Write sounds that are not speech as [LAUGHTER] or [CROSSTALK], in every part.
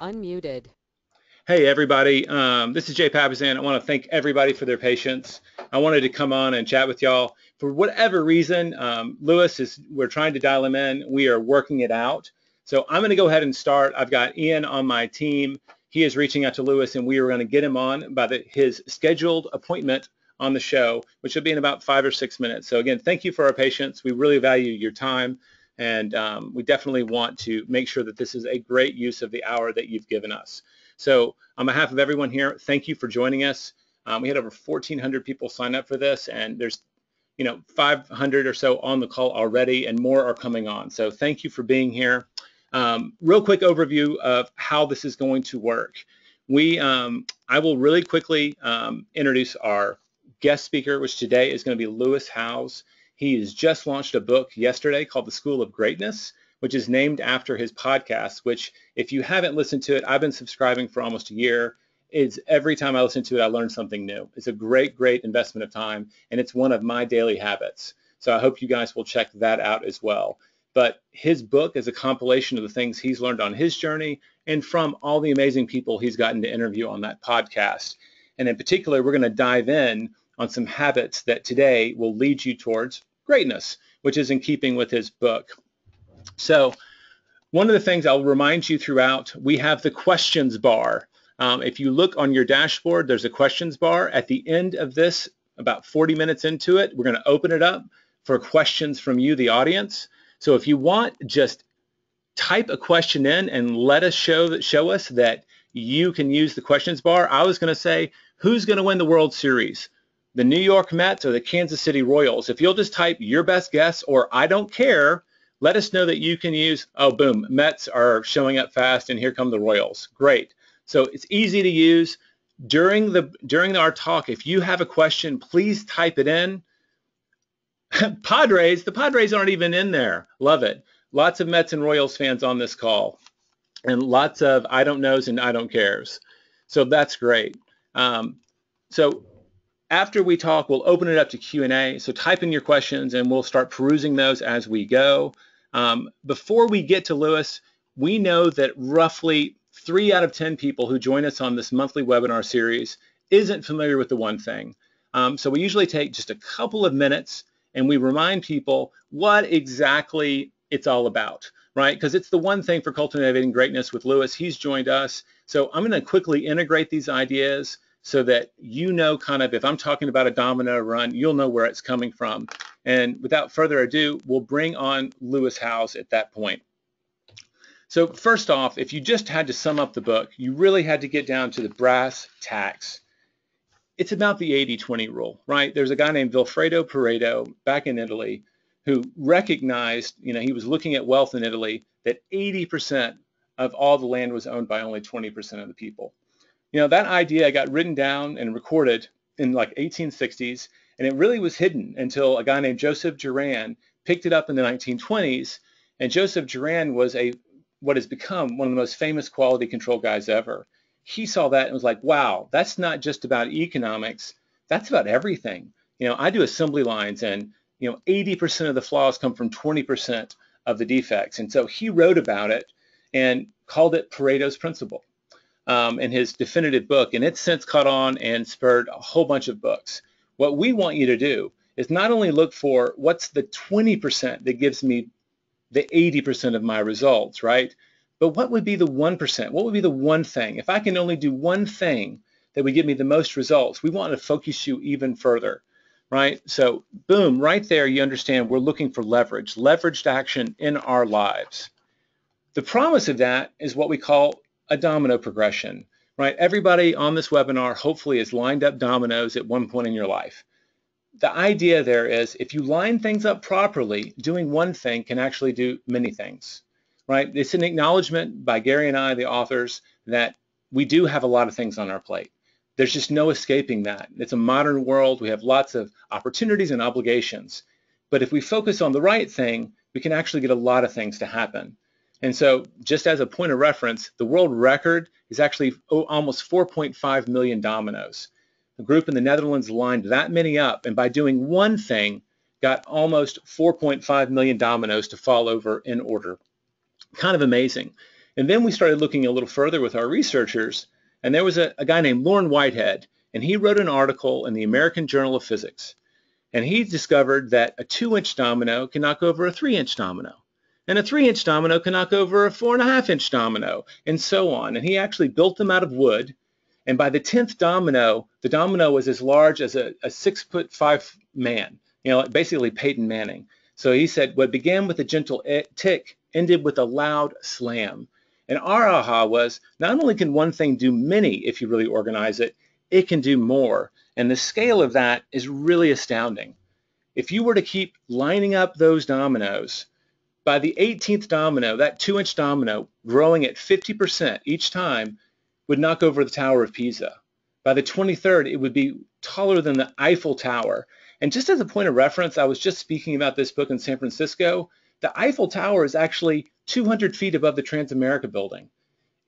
Unmuted. Hey, everybody. Um, this is Jay Papasan. I want to thank everybody for their patience. I wanted to come on and chat with y'all. For whatever reason, um, Lewis is, we're trying to dial him in. We are working it out. So I'm going to go ahead and start. I've got Ian on my team. He is reaching out to Lewis, and we are going to get him on by the, his scheduled appointment on the show, which will be in about five or six minutes. So again, thank you for our patience. We really value your time. And um, we definitely want to make sure that this is a great use of the hour that you've given us. So on behalf of everyone here, thank you for joining us. Um, we had over 1,400 people sign up for this, and there's you know 500 or so on the call already, and more are coming on. So thank you for being here. Um, real quick overview of how this is going to work. We, um, I will really quickly um, introduce our guest speaker, which today is going to be Lewis Howes. He has just launched a book yesterday called The School of Greatness, which is named after his podcast, which if you haven't listened to it, I've been subscribing for almost a year. It's every time I listen to it, I learn something new. It's a great, great investment of time, and it's one of my daily habits. So I hope you guys will check that out as well. But his book is a compilation of the things he's learned on his journey and from all the amazing people he's gotten to interview on that podcast. And in particular, we're going to dive in on some habits that today will lead you towards greatness, which is in keeping with his book. So one of the things I'll remind you throughout, we have the questions bar. Um, if you look on your dashboard, there's a questions bar. At the end of this, about 40 minutes into it, we're going to open it up for questions from you, the audience. So if you want, just type a question in and let us show show us that you can use the questions bar. I was going to say, who's going to win the World Series? The New York Mets or the Kansas City Royals. If you'll just type your best guess or I don't care, let us know that you can use, oh, boom, Mets are showing up fast and here come the Royals. Great. So it's easy to use. During the during our talk, if you have a question, please type it in. [LAUGHS] Padres, the Padres aren't even in there. Love it. Lots of Mets and Royals fans on this call, and lots of I don't knows and I don't cares. So that's great. Um, so after we talk, we'll open it up to Q&A. So type in your questions and we'll start perusing those as we go. Um, before we get to Lewis, we know that roughly three out of 10 people who join us on this monthly webinar series isn't familiar with the one thing. Um, so we usually take just a couple of minutes and we remind people what exactly it's all about, right? Because it's the one thing for cultivating greatness with Lewis. He's joined us. So I'm going to quickly integrate these ideas so that you know kind of if I'm talking about a domino run, you'll know where it's coming from. And without further ado, we'll bring on Lewis Howes at that point. So first off, if you just had to sum up the book, you really had to get down to the brass tacks. It's about the 80-20 rule, right? There's a guy named Vilfredo Pareto back in Italy who recognized, you know, he was looking at wealth in Italy, that 80% of all the land was owned by only 20% of the people. You know, that idea got written down and recorded in like 1860s, and it really was hidden until a guy named Joseph Juran picked it up in the 1920s. And Joseph Juran was a what has become one of the most famous quality control guys ever. He saw that and was like, wow, that's not just about economics. That's about everything. You know, I do assembly lines and, you know, 80% of the flaws come from 20% of the defects. And so he wrote about it and called it Pareto's principle um, in his definitive book, and it's since caught on and spurred a whole bunch of books. What we want you to do is not only look for what's the 20% that gives me the 80% of my results, right? But what would be the 1%? What would be the one thing? If I can only do one thing that would give me the most results, we want to focus you even further, right? So boom, right there you understand we're looking for leverage, leveraged action in our lives. The promise of that is what we call a domino progression, right? Everybody on this webinar hopefully has lined up dominoes at one point in your life. The idea there is if you line things up properly, doing one thing can actually do many things, right? It's an acknowledgement by Gary and I, the authors, that we do have a lot of things on our plate. There's just no escaping that. It's a modern world. We have lots of opportunities and obligations. But if we focus on the right thing, we can actually get a lot of things to happen. And so just as a point of reference, the world record is actually oh, almost 4.5 million dominoes. A group in the Netherlands lined that many up and by doing one thing got almost 4.5 million dominoes to fall over in order. Kind of amazing. And then we started looking a little further with our researchers, and there was a, a guy named Lorne Whitehead, and he wrote an article in the American Journal of Physics. And he discovered that a two-inch domino can knock over a three-inch domino. And a three-inch domino can knock over a four-and-a-half-inch domino, and so on. And he actually built them out of wood. And by the 10th domino, the domino was as large as a, a six-foot-five man, you know, basically Peyton Manning. So he said, what began with a gentle eh, tick ended with a loud slam. And our aha was not only can one thing do many if you really organize it, it can do more. And the scale of that is really astounding. If you were to keep lining up those dominoes, by the 18th domino, that two inch domino growing at 50% each time would knock over the Tower of Pisa. By the 23rd, it would be taller than the Eiffel Tower. And just as a point of reference, I was just speaking about this book in San Francisco. The Eiffel Tower is actually 200 feet above the Transamerica building.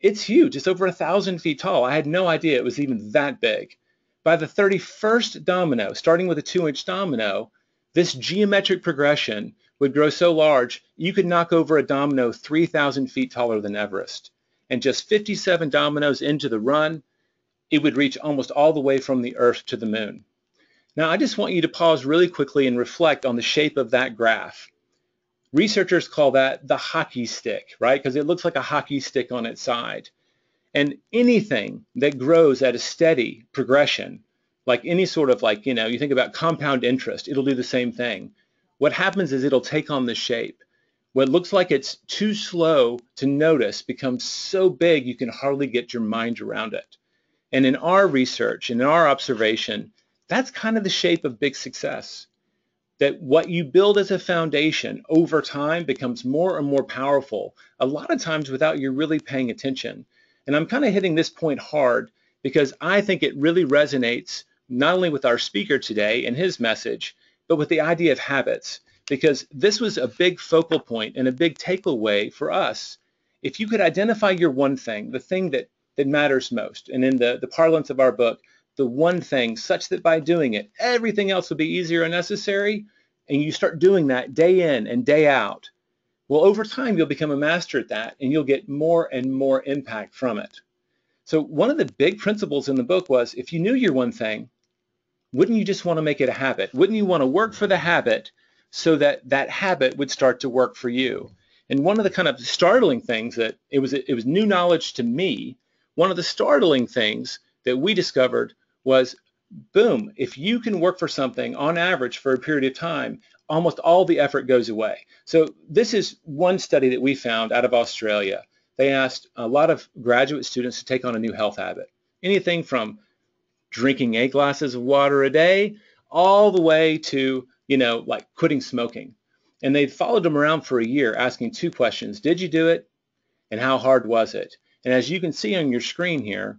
It's huge. It's over a thousand feet tall. I had no idea it was even that big. By the 31st domino, starting with a two inch domino, this geometric progression would grow so large you could knock over a domino 3,000 feet taller than Everest. And just 57 dominoes into the run, it would reach almost all the way from the Earth to the moon. Now, I just want you to pause really quickly and reflect on the shape of that graph. Researchers call that the hockey stick, right? Because it looks like a hockey stick on its side. And anything that grows at a steady progression, like any sort of like, you know, you think about compound interest, it'll do the same thing. What happens is it'll take on the shape. What looks like it's too slow to notice becomes so big you can hardly get your mind around it. And in our research and in our observation, that's kind of the shape of big success that what you build as a foundation over time becomes more and more powerful, a lot of times without you really paying attention. And I'm kind of hitting this point hard because I think it really resonates not only with our speaker today and his message, but with the idea of habits, because this was a big focal point and a big takeaway for us. If you could identify your one thing, the thing that, that matters most, and in the, the parlance of our book, the one thing such that by doing it, everything else will be easier and necessary, and you start doing that day in and day out, well, over time, you'll become a master at that, and you'll get more and more impact from it. So one of the big principles in the book was, if you knew your one thing, wouldn't you just want to make it a habit? Wouldn't you want to work for the habit so that that habit would start to work for you? And one of the kind of startling things that it was, it was new knowledge to me. One of the startling things that we discovered was boom, if you can work for something on average for a period of time, almost all the effort goes away. So this is one study that we found out of Australia. They asked a lot of graduate students to take on a new health habit. Anything from drinking eight glasses of water a day all the way to, you know, like quitting smoking. And they followed them around for a year asking two questions. Did you do it? And how hard was it? And as you can see on your screen here,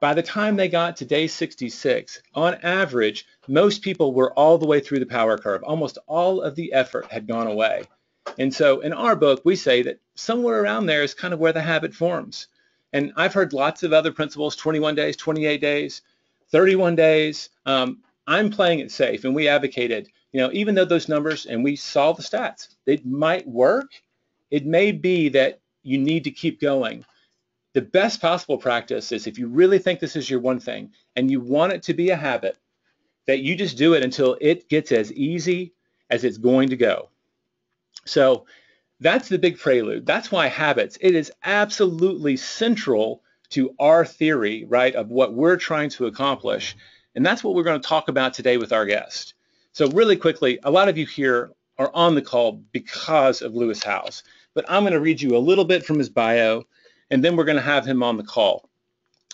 by the time they got to day 66, on average, most people were all the way through the power curve. Almost all of the effort had gone away. And so in our book, we say that somewhere around there is kind of where the habit forms. And I've heard lots of other principles, 21 days, 28 days, 31 days. Um, I'm playing it safe, and we advocated, you know, even though those numbers, and we saw the stats, it might work, it may be that you need to keep going the best possible practice is if you really think this is your one thing and you want it to be a habit, that you just do it until it gets as easy as it's going to go. So that's the big prelude. That's why habits, it is absolutely central to our theory, right, of what we're trying to accomplish. And that's what we're going to talk about today with our guest. So really quickly, a lot of you here are on the call because of Lewis Howes, but I'm going to read you a little bit from his bio and then we're going to have him on the call.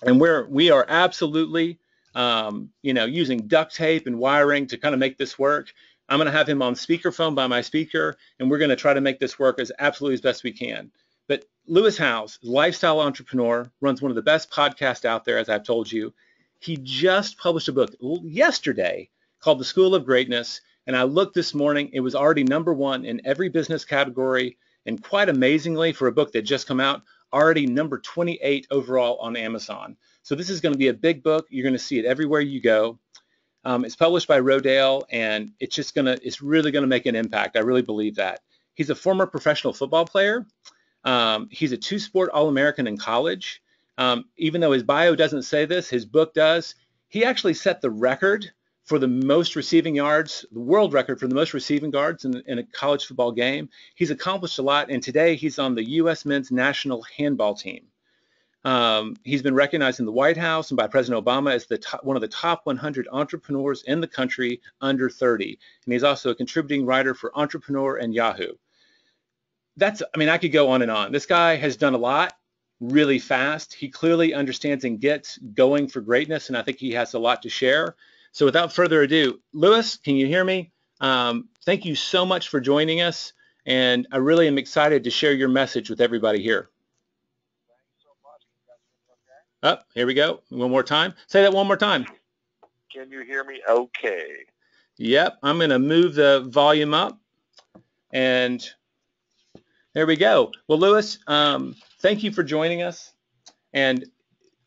And we're we are absolutely um, you know using duct tape and wiring to kind of make this work. I'm going to have him on speakerphone by my speaker, and we're going to try to make this work as absolutely as best we can. But Lewis Howes, lifestyle entrepreneur, runs one of the best podcasts out there, as I've told you. He just published a book yesterday called The School of Greatness, and I looked this morning, it was already number one in every business category, and quite amazingly, for a book that just come out, already number 28 overall on Amazon. So this is going to be a big book. You're going to see it everywhere you go. Um, it's published by Rodale, and it's just going to, it's really going to make an impact. I really believe that. He's a former professional football player. Um, he's a two-sport All-American in college. Um, even though his bio doesn't say this, his book does. He actually set the record for the most receiving yards, the world record for the most receiving yards in, in, a college football game. He's accomplished a lot, and today he's on the U.S. men's national handball team. Um, he's been recognized in the White House and by President Obama as the top, one of the top 100 entrepreneurs in the country under 30. And he's also a contributing writer for Entrepreneur and Yahoo. That's, I mean, I could go on and on. This guy has done a lot really fast. He clearly understands and gets going for greatness, and I think he has a lot to share. So without further ado, Lewis, can you hear me? Um, thank you so much for joining us, and I really am excited to share your message with everybody here. Up, oh, here we go. One more time. Say that one more time. Can you hear me okay? Yep, I'm going to move the volume up. And there we go. Well, Lewis, um, thank you for joining us. And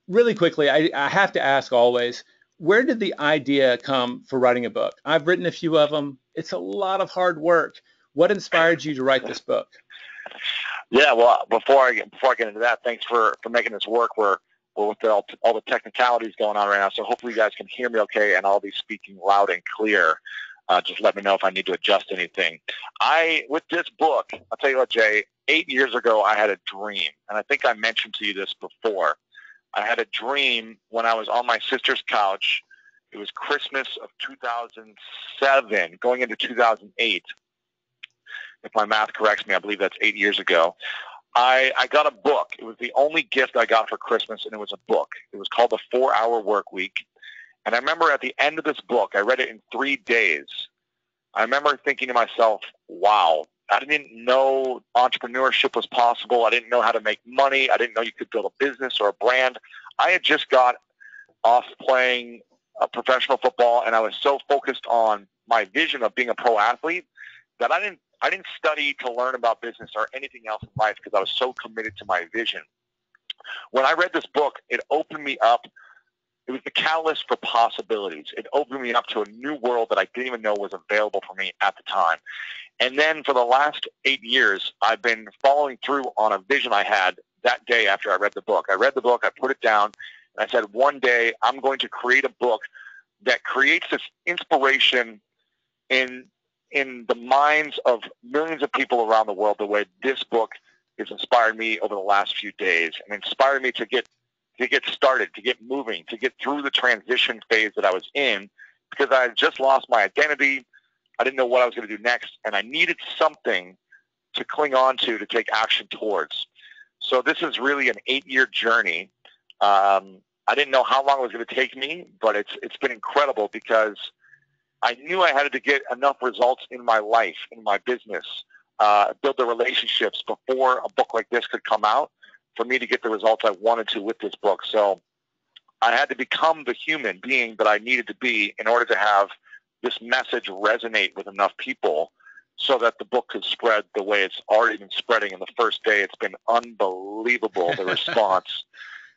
really quickly, I, I, have to ask always, where did the idea come for writing a book? I've written a few of them. It's a lot of hard work. What inspired you to write this book? Yeah, well, before I get, before I get into that, thanks for, for making this work. We're with the, all, all the technicalities going on right now. So hopefully you guys can hear me okay, and I'll be speaking loud and clear. Uh, just let me know if I need to adjust anything. I with this book, I'll tell you what, Jay. Eight years ago, I had a dream, and I think I mentioned to you this before. I had a dream when I was on my sister's couch. It was Christmas of 2007, going into 2008. If my math corrects me, I believe that's eight years ago. I, I got a book. It was the only gift I got for Christmas, and it was a book. It was called The Four Hour Work Week. And I remember at the end of this book, I read it in three days. I remember thinking to myself, wow, I didn't know entrepreneurship was possible. I didn't know how to make money. I didn't know you could build a business or a brand. I had just got off playing a professional football, and I was so focused on my vision of being a pro athlete that I didn't I didn't study to learn about business or anything else in life because I was so committed to my vision. When I read this book, it opened me up. It was the catalyst for possibilities. It opened me up to a new world that I didn't even know was available for me at the time. And then for the last eight years, I've been following through on a vision I had that day after I read the book. I read the book, I put it down, and I said, one day I'm going to create a book that creates this inspiration in in the minds of millions of people around the world the way this book has inspired me over the last few days and inspired me to get to get started, to get moving, to get through the transition phase that I was in because I had just lost my identity. I didn't know what I was going to do next, and I needed something to cling on to to take action towards. So this is really an eight-year journey. Um, I didn't know how long it was going to take me, but it's it's been incredible because – I knew I had to get enough results in my life, in my business, uh, build the relationships before a book like this could come out for me to get the results I wanted to with this book. So I had to become the human being that I needed to be in order to have this message resonate with enough people so that the book could spread the way it's already been spreading in the first day. It's been unbelievable, the response. [LAUGHS]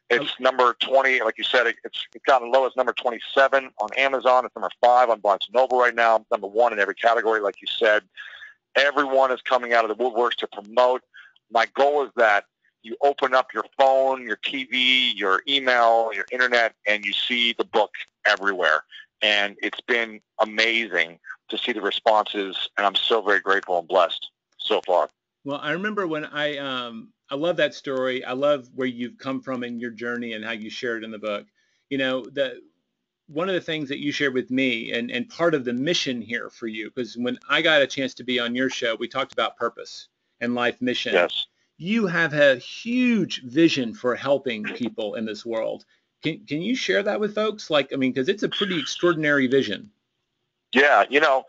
It's number 20, like you said, it, it's it's gotten low as number 27 on Amazon. It's number five on Barnes & Noble right now. Number one in every category, like you said. Everyone is coming out of the woodworks to promote. My goal is that you open up your phone, your TV, your email, your internet, and you see the book everywhere. And it's been amazing to see the responses, and I'm so very grateful and blessed so far. Well, I remember when I um, I love that story. I love where you've come from in your journey and how you share it in the book. You know, the one of the things that you shared with me and, and part of the mission here for you, because when I got a chance to be on your show, we talked about purpose and life mission. Yes. You have a huge vision for helping people in this world. Can, can you share that with folks? Like, I mean, because it's a pretty extraordinary vision. Yeah, you know,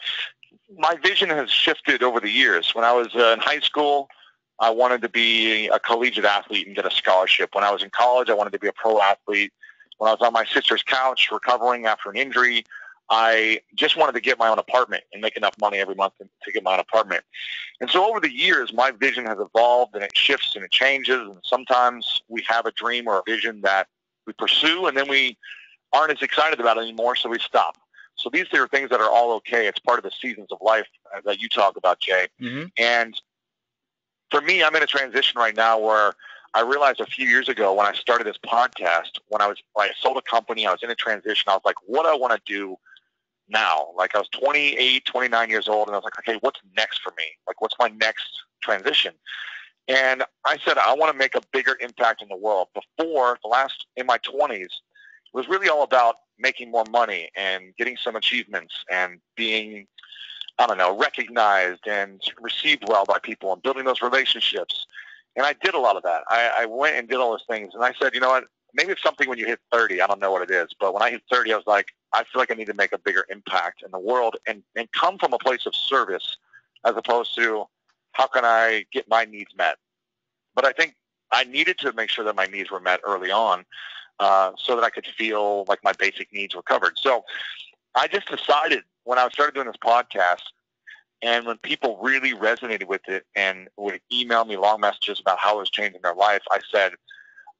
my vision has shifted over the years. When I was uh, in high school, I wanted to be a collegiate athlete and get a scholarship. When I was in college, I wanted to be a pro athlete. When I was on my sister's couch recovering after an injury, I just wanted to get my own apartment and make enough money every month to get my own apartment. And so over the years, my vision has evolved and it shifts and it changes. And sometimes we have a dream or a vision that we pursue and then we aren't as excited about it anymore, so we stop. So these are things that are all okay. It's part of the seasons of life that you talk about, Jay. Mm-hmm. And for me, I'm in a transition right now where I realized a few years ago when I started this podcast, when I was when I sold a company, I was in a transition. I was like, what do I want to do now? Like I was 28, 29 years old, and I was like, okay, what's next for me? Like, what's my next transition? And I said, I want to make a bigger impact in the world. Before the last in my 20s, it was really all about making more money and getting some achievements and being, I don't know, recognized and received well by people and building those relationships. And I did a lot of that. I, I went and did all those things. And I said, you know what? Maybe it's something when you hit 30. I don't know what it is. But when I hit 30, I was like, I feel like I need to make a bigger impact in the world and, and come from a place of service as opposed to how can I get my needs met? But I think I needed to make sure that my needs were met early on uh, so that I could feel like my basic needs were covered. So I just decided when I started doing this podcast and when people really resonated with it and would email me long messages about how it was changing their life, I said,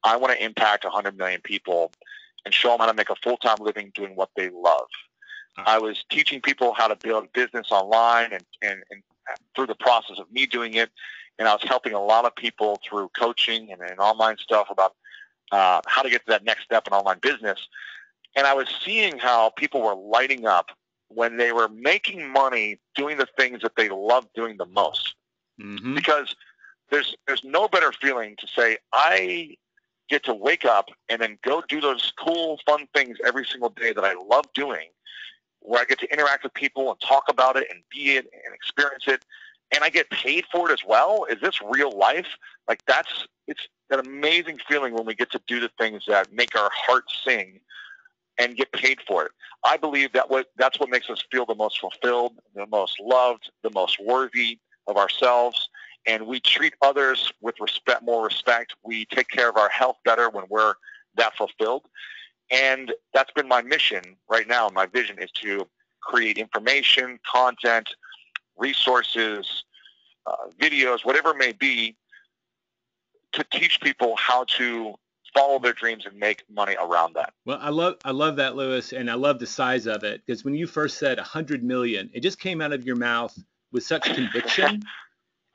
I want to impact 100 million people and show them how to make a full-time living doing what they love. I was teaching people how to build business online and, and, and through the process of me doing it, and I was helping a lot of people through coaching and, and online stuff about uh, how to get to that next step in online business. And I was seeing how people were lighting up when they were making money doing the things that they love doing the most. Mm-hmm. Because there's there's no better feeling to say I get to wake up and then go do those cool, fun things every single day that I love doing, where I get to interact with people and talk about it and be it and experience it, and I get paid for it as well. Is this real life? Like that's it's an amazing feeling when we get to do the things that make our hearts sing and get paid for it. I believe that what that's what makes us feel the most fulfilled, the most loved, the most worthy of ourselves. And we treat others with respect, more respect. We take care of our health better when we're that fulfilled. And that's been my mission right now. My vision is to create information, content, resources, uh, videos, whatever it may be, to teach people how to follow their dreams and make money around that. Well, I love I love that, Lewis, and I love the size of it because when you first said 100 million, it just came out of your mouth with such conviction. [LAUGHS]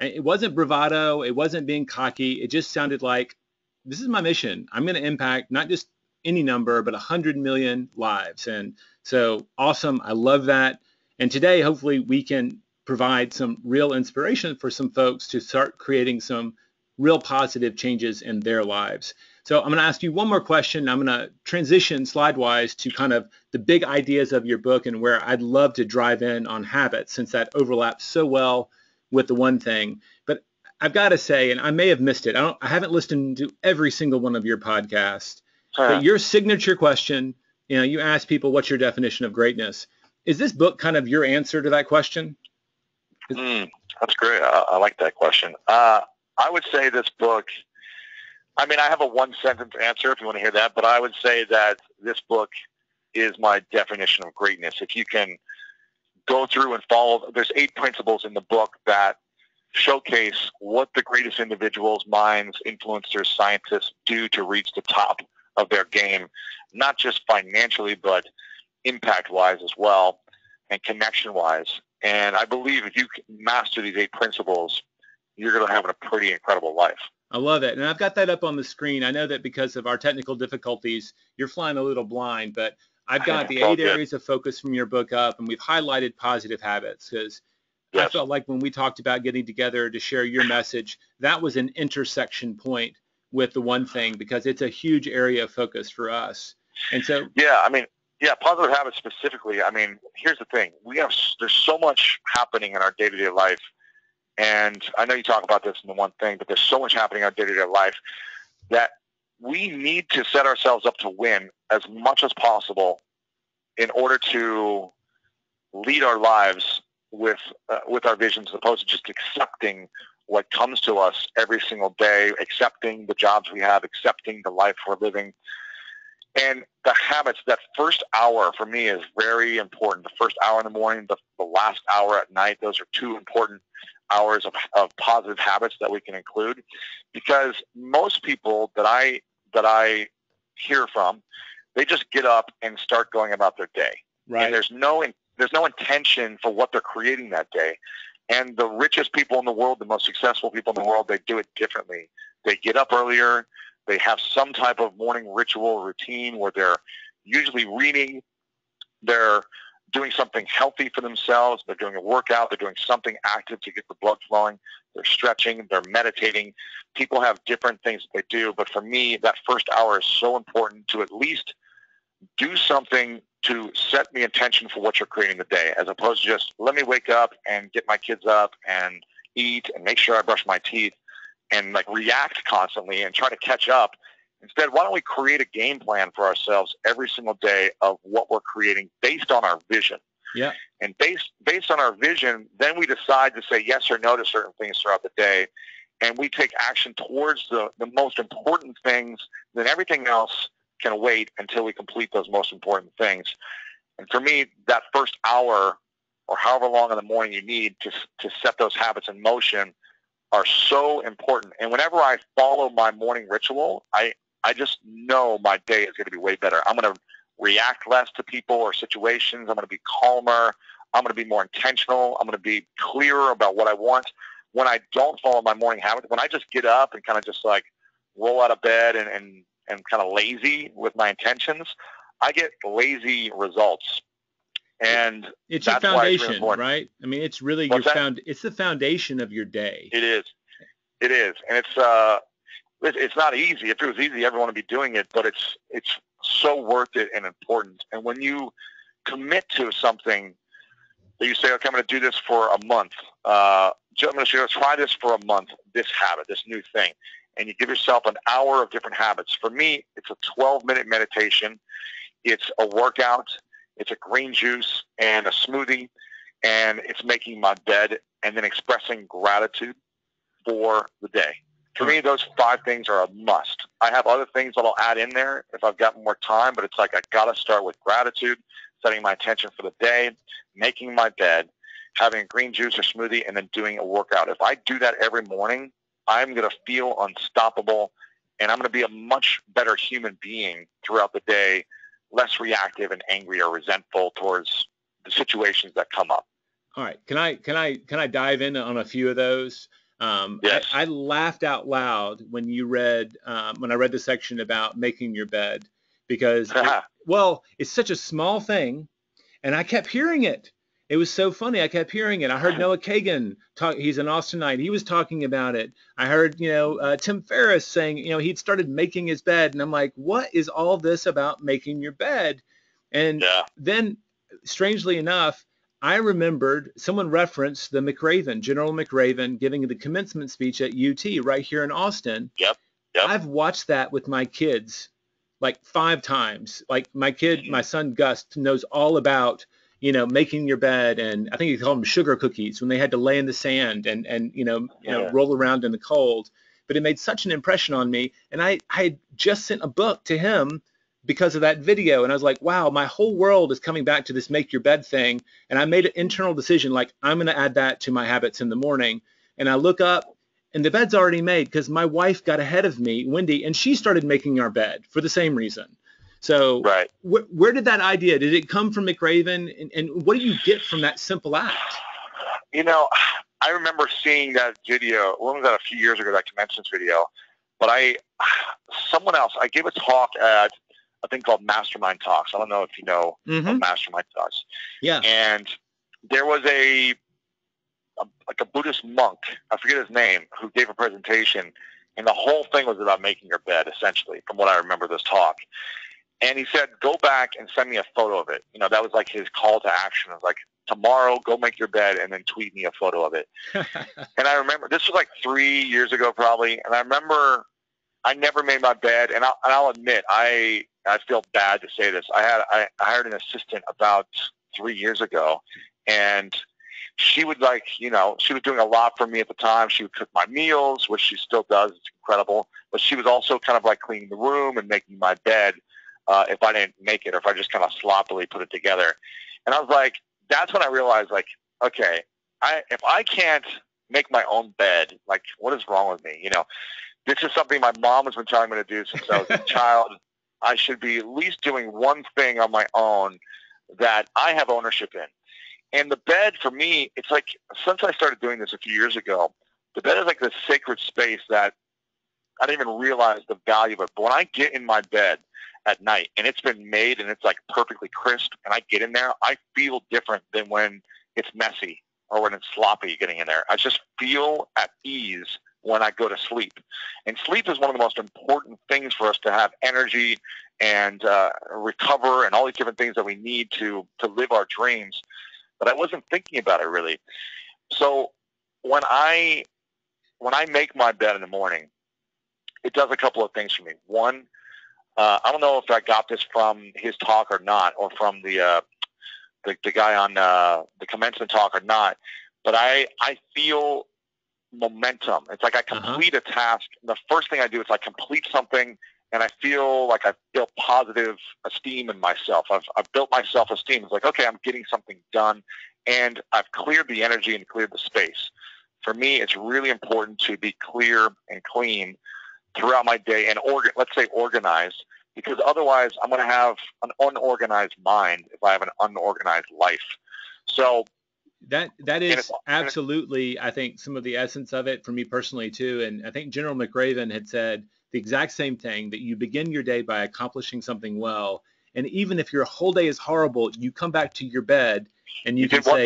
it wasn't bravado, it wasn't being cocky. It just sounded like this is my mission. I'm going to impact not just any number, but 100 million lives. And so awesome. I love that. And today, hopefully, we can provide some real inspiration for some folks to start creating some real positive changes in their lives. So I'm going to ask you one more question. I'm going to transition slide-wise to kind of the big ideas of your book and where I'd love to drive in on habits since that overlaps so well with the one thing. But I've got to say, and I may have missed it. I, don't, I haven't listened to every single one of your podcasts. Huh. But your signature question, you know, you ask people, "What's your definition of greatness?" Is this book kind of your answer to that question? Mm, that's great. I, I, like that question. Uh, I would say this book I mean, I have a one sentence answer if you want to hear that, but I would say that this book is my definition of greatness. If you can go through and follow, there's eight principles in the book that showcase what the greatest individuals, minds, influencers, scientists do to reach the top of their game, not just financially, but impact-wise as well and connection-wise. And I believe if you master these eight principles, you're going to have a pretty incredible life. I love it. And I've got that up on the screen. I know that because of our technical difficulties, you're flying a little blind, but I've got the eight areas of focus from your book up, and we've highlighted positive habits because yes. I felt like when we talked about getting together to share your message, that was an intersection point with the one thing because it's a huge area of focus for us. And so, yeah, I mean, yeah, positive habits specifically. I mean, here's the thing: we have there's so much happening in our day-to-day life and I know you talk about this in the one thing, but there's so much happening in our day-to-day life that we need to set ourselves up to win as much as possible in order to lead our lives with uh, with our visions as opposed to just accepting what comes to us every single day, accepting the jobs we have, accepting the life we're living. And the habits, that first hour for me is very important. The first hour in the morning, the, the last hour at night, those are two important hours of, of positive habits that we can include because most people that I that I hear from, they just get up and start going about their day. Right. And there's no there's no intention for what they're creating that day. And the richest people in the world, the most successful people in the world, they do it differently. They get up earlier. They have some type of morning ritual routine where they're usually reading. They're doing something healthy for themselves. They're doing a workout. They're doing something active to get the blood flowing. They're stretching. They're meditating. People have different things that they do. But for me, that first hour is so important to at least do something to set the intention for what you're creating the day, as opposed to just let me wake up and get my kids up and eat and make sure I brush my teeth and like react constantly and try to catch up Instead, why don't we create a game plan for ourselves every single day of what we're creating based on our vision? Yeah. And based based on our vision, then we decide to say yes or no to certain things throughout the day, and we take action towards the, the most important things. Then everything else can wait until we complete those most important things. And for me, that first hour or however long in the morning you need to to set those habits in motion are so important. And whenever I follow my morning ritual, I, I just know my day is going to be way better. I'm going to react less to people or situations. I'm going to be calmer. I'm going to be more intentional. I'm going to be clearer about what I want. When I don't follow my morning habit, when I just get up and kind of just like roll out of bed and, and, and kind of lazy with my intentions, I get lazy results. And it's your foundation, it's really right? I mean, it's really What's your that? found. It's the foundation of your day. It is. It is, and it's uh, it's not easy. If it was easy, everyone would be doing it. But it's it's so worth it and important. And when you commit to something that you say, okay, I'm going to do this for a month. Uh, I'm going to try this for a month. This habit, this new thing, and you give yourself an hour of different habits. For me, it's a 12 minute meditation. It's a workout. It's a green juice and a smoothie, and it's making my bed and then expressing gratitude for the day. For me, those five things are a must. I have other things that I'll add in there if I've got more time, but it's like I got to start with gratitude, setting my intention for the day, making my bed, having a green juice or smoothie, and then doing a workout. If I do that every morning, I'm going to feel unstoppable, and I'm going to be a much better human being throughout the day, less reactive and angry or resentful towards the situations that come up. All right. Can I can I can I dive in on a few of those? Um, Yes. I, I laughed out loud when you read um, when I read the section about making your bed because it- [LAUGHS] well, it's such a small thing, and I kept hearing it. It was so funny. I kept hearing it. I heard [LAUGHS] Noah Kagan talk. He's an Austinite. He was talking about it. I heard, you know, uh, Tim Ferriss saying, you know, he'd started making his bed, and I'm like, what is all this about making your bed? And yeah. then, strangely enough, I remembered someone referenced the McRaven, General McRaven, giving the commencement speech at UT right here in Austin. Yep, yep. I've watched that with my kids like five times. Like my kid, mm-hmm. my son Gus knows all about, you know, making your bed and I think he called them sugar cookies when they had to lay in the sand and and you know, you know, Yeah. roll around in the cold. But it made such an impression on me. And I I had just sent a book to him because of that video and I was like, wow, my whole world is coming back to this make your bed thing. And I made an internal decision like I'm going to add that to my habits in the morning. And I look up and the bed's already made because my wife got ahead of me, Wendy, and she started making our bed for the same reason. So Right. wh- where did that idea? Did it come from McRaven? And, and what do you get from that simple act? You know, I remember seeing that video. When was that? A few years ago, that conventions video. But I, someone else, I gave a talk at a thing called Mastermind Talks. I don't know if you know Mm-hmm. Mastermind Talks. Yeah. And there was a, a like a Buddhist monk, I forget his name, who gave a presentation, and the whole thing was about making your bed, essentially, from what I remember this talk. And he said, "Go back and send me a photo of it." You know, that was like his call to action. It was like, "Tomorrow, go make your bed, and then tweet me a photo of it." [LAUGHS] And I remember this was like three years ago, probably. And I remember I never made my bed, and I'll, and I'll admit I I feel bad to say this. I had I, hired an assistant about three years ago, and she would like you know she was doing a lot for me at the time. She would cook my meals, which she still does. It's incredible. But she was also kind of like cleaning the room and making my bed uh, if I didn't make it or if I just kind of sloppily put it together. And I was like, that's when I realized like, okay, I if I can't make my own bed, like what is wrong with me? You know, this is something my mom has been telling me to do since I was a [LAUGHS] child. I should be at least doing one thing on my own that I have ownership in. And the bed for me, it's like since I started doing this a few years ago, the bed is like this sacred space that I didn't even realize the value of it. But when I get in my bed at night and it's been made and it's like perfectly crisp and I get in there, I feel different than when it's messy or when it's sloppy getting in there. I just feel at ease when I go to sleep. And sleep is one of the most important things for us to have energy and uh, recover and all these different things that we need to to live our dreams. But I wasn't thinking about it really. So when I when I make my bed in the morning, it does a couple of things for me. One, uh, I don't know if I got this from his talk or not, or from the uh, the, the guy on uh, the commencement talk or not, but I I feel momentum. It's like I uh-huh. complete uh-huh. a task. The first thing I do is I complete something, and I feel like I've built positive esteem in myself. I've I've built my self esteem. It's like okay, I'm getting something done, and I've cleared the energy and cleared the space. For me, it's really important to be clear and clean throughout my day and organ, let's say organized, because otherwise I'm going to have an unorganized mind if I have an unorganized life. So that that is absolutely, I think, some of the essence of it for me personally too. And I think General McRaven had said the exact same thing that you begin your day by accomplishing something well, and even if your whole day is horrible, you come back to your bed and you, you can say.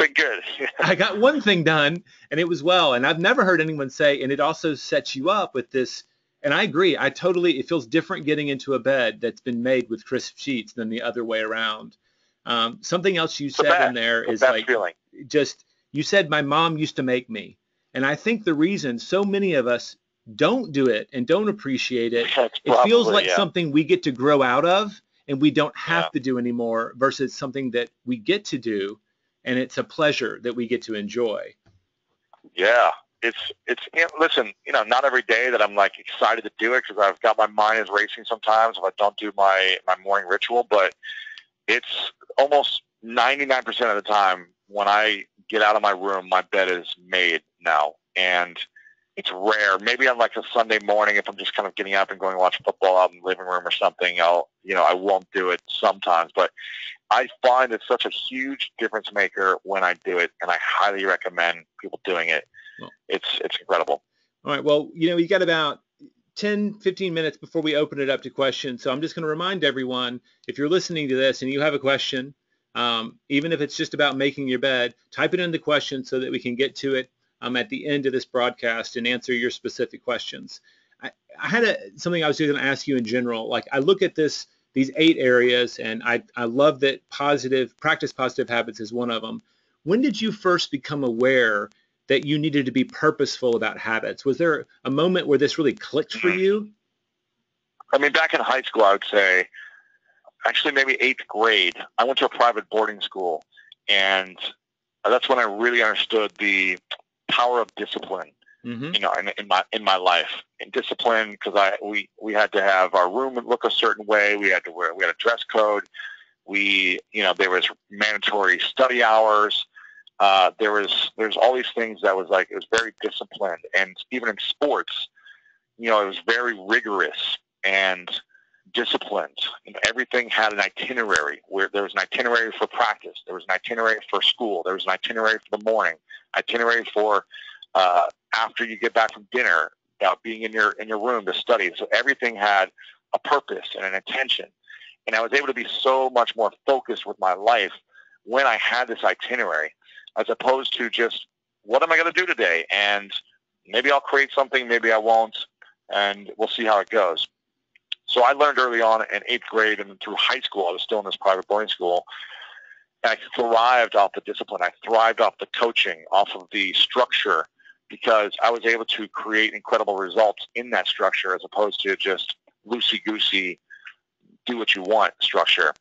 [LAUGHS] I got one thing done, and it was well. And I've never heard anyone say, and it also sets you up with this and I agree. I totally. It feels different getting into a bed that's been made with crisp sheets than the other way around. Um, something else you said in there is like feeling. Just you said my mom used to make me, and I think the reason so many of us don't do it and don't appreciate it, probably, it feels like yeah. something we get to grow out of and we don't have yeah. to do anymore versus something that we get to do and it's a pleasure that we get to enjoy. Yeah, it's it's listen, you know, not every day that I'm like excited to do it because I've got my mind is racing sometimes if I don't do my my morning ritual, but it's almost 99% of the time when I get out of my room, my bed is made now, and it's rare. Maybe on like a Sunday morning, if I'm just kind of getting up and going to watch football out in the living room or something, I'll, you know, I won't do it sometimes. But I find it's such a huge difference maker when I do it, and I highly recommend people doing it. Well, it's it's incredible. All right. Well, you know, we got about 10, 15 minutes before we open it up to questions. So I'm just going to remind everyone, if you're listening to this and you have a question, um, even if it's just about making your bed, type it in the question so that we can get to it um, at the end of this broadcast and answer your specific questions. I, I had a, something I was going to ask you in general. Like I look at this, these eight areas, and I, I love that positive practice positive habits is one of them. When did you first become aware that you needed to be purposeful about habits? Was there a moment where this really clicked for mm-hmm. you? I mean, back in high school, I would say, actually maybe eighth grade, I went to a private boarding school, and that's when I really understood the power of discipline. Mm-hmm. You know, in, in my in my life, in discipline because I we we had to have our room look a certain way. We had to wear we had a dress code. We you know there was mandatory study hours uh, there was there's all these things that was like it was very disciplined, and even in sports, you know, it was very rigorous and disciplined. Everything had an itinerary. Where there was an itinerary for practice, there was an itinerary for school, there was an itinerary for the morning, itinerary for uh, after you get back from dinner, about being in your in your room to study. So everything had a purpose and an intention, and I was able to be so much more focused with my life when I had this itinerary as opposed to just what am I going to do today? And maybe I'll create something, maybe I won't, and we'll see how it goes. So I learned early on in eighth grade and through high school, I was still in this private boarding school. I thrived off the discipline. I thrived off the coaching, off of the structure, because I was able to create incredible results in that structure as opposed to just loosey-goosey, do what you want structure.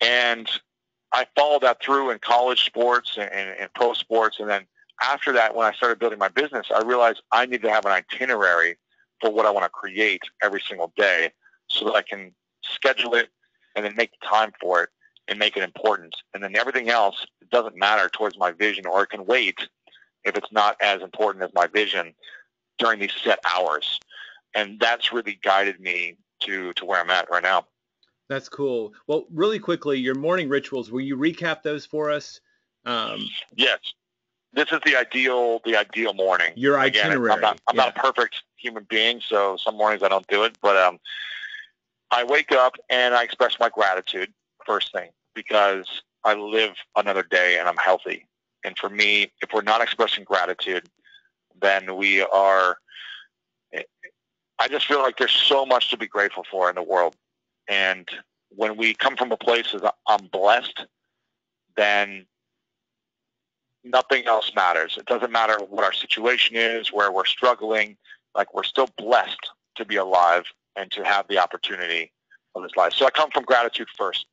And I followed that through in college sports and, and, and pro sports. And then after that, when I started building my business, I realized I need to have an itinerary for what I want to create every single day so that I can schedule it and then make the time for it and make it important. And then everything else doesn't matter towards my vision or it can wait if it's not as important as my vision during these set hours. And that's really guided me to, to where I'm at right now. That's cool. Well, really quickly, your morning rituals, will you recap those for us? Um, yes, this is the ideal the ideal morning. Your Again, itinerary. I'm not I'm yeah. not a perfect human being, so some mornings I don't do it, but um, I wake up and I express my gratitude first thing because I live another day and I'm healthy. And for me, if we're not expressing gratitude, then we are. I just feel like there's so much to be grateful for in the world, and when we come from a place of I'm blessed, then nothing else matters. It doesn't matter what our situation is, where we're struggling. Like we're still blessed to be alive and to have the opportunity of this life. So I come from gratitude first.